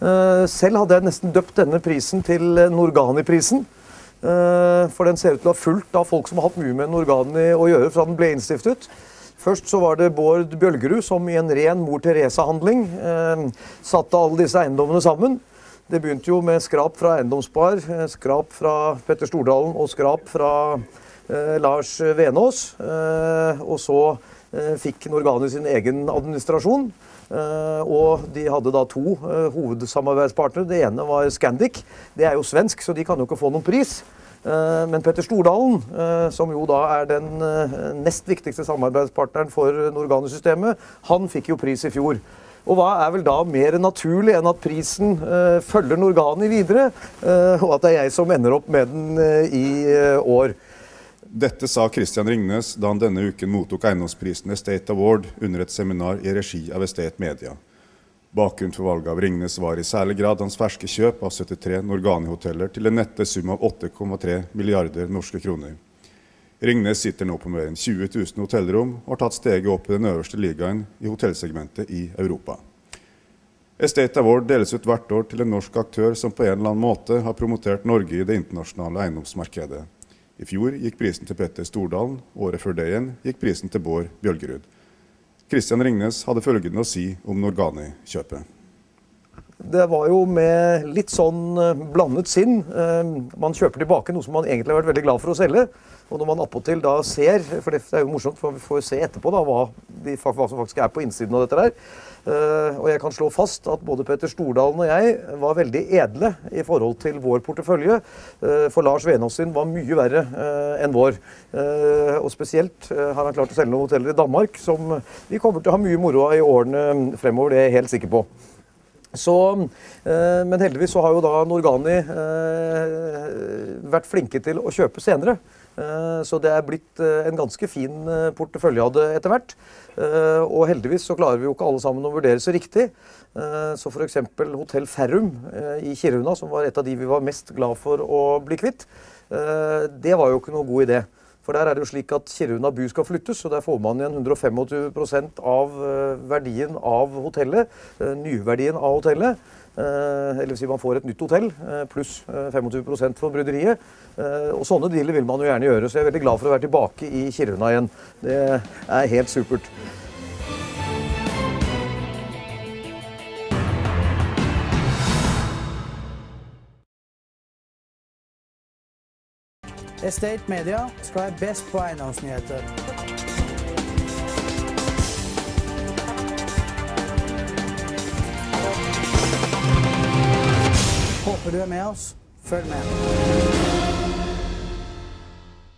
Eh, selv hadde jeg nesten døpt denne prisen til Norgani-prisen. Eh, for den ser ut til å ha fulgt av folk som har hatt mye med Norgani å gjøre fra den ble innstiftet. Først så var det Bård Bjølgerud som i en ren Mor Teresa-handling eh, satte alle disse eiendommene sammen. Det begynte jo med skrap fra Eiendomsspar, eh, skrap fra Petter Stordalen og skrap fra eh, Lars Venås. Eh, og så eh, fikk Norgani sin egen administrasjon. Eh, og de hadde da to eh, hovedsamarbeidspartnere. Det ene var Scandic. Det er jo svensk, så de kan jo ikke få noen pris. Eh, Men Petter Stordalen, som jo da er den nest viktigste samarbeidspartneren for Norgani-systemet, han fikk jo pris i fjor. Og hva er vel da mer naturlig enn at prisen følger Norgani videre, og at det er jeg som ender opp med den i år. Dette sa Christian Ringnes da han denne uken mottok eiendomsprisen Estate Award under et seminar i regi av Estate Media. Bakgrunnen for valget av Ringnes var i særlig grad hans ferske kjøp av 73 Norgani-hoteller til en nette sum av 8,3 milliarder norske kroner. Ringnes sitter nå på mer enn 20 000 hotellrom og har tatt steget opp i den øverste ligaen i hotellsegmentet i Europa. Estate Award deles ut hvert år til en norsk aktør som på en eller annen måte har promotert Norge i det internasjonale eiendomsmarkedet. I fjor gikk prisen til Petter Stordalen, året før det igjen gikk prisen til Bård Bjølgerud. Christian Ringnes hadde følgende å si om Norgani-kjøpet. Det var jo med litt sånn eh, blandet sinn. Eh, Man kjøper tilbake noe som man egentlig har vært veldig glad for å selge. Og når man appåtil da ser, for det er jo morsomt, for vi får se etterpå da, hva, de, hva som faktisk er på innsiden av dette der. Eh, Og jeg kan slå fast at både Petter Stordalen og jeg var veldig edle i forhold til vår portefølje. For Lars Venås sin var mye verre enn vår. Og spesielt har han klart å selge noen hoteller i Danmark som vi kommer til å ha mye moro av i årene fremover, det er jeg helt sikker på. Så, eh, men heldigvis så har jo da Norgani eh, vært flinke til å kjøpe senere. Eh, så det er blitt en ganske fin portefølje av det etter hvert. Og heldigvis så klarer vi jo ikke alle sammen å vurdere så riktig. Så f.eks. Hotell Ferrum i Kiruna, som var et av de vi var mest glad for å bli kvitt, det var jo ikke noe god idé. For der er det jo slik at Kiruna by skal flyttes, og der får man igjen 125 av eh, verdien av hotellet. eh, Nyverdien av hotellet. Eh, Eller si man får et nytt hotell, pluss eh, 25 for bryderiet. Og sånne dealer vil man jo gjerne gjøre, så jeg er veldig glad for å være tilbake i Kiruna igjen. Det er helt supert. Estate Media skal være best på eiendomsnyheter. Håper du er med oss. Følg med.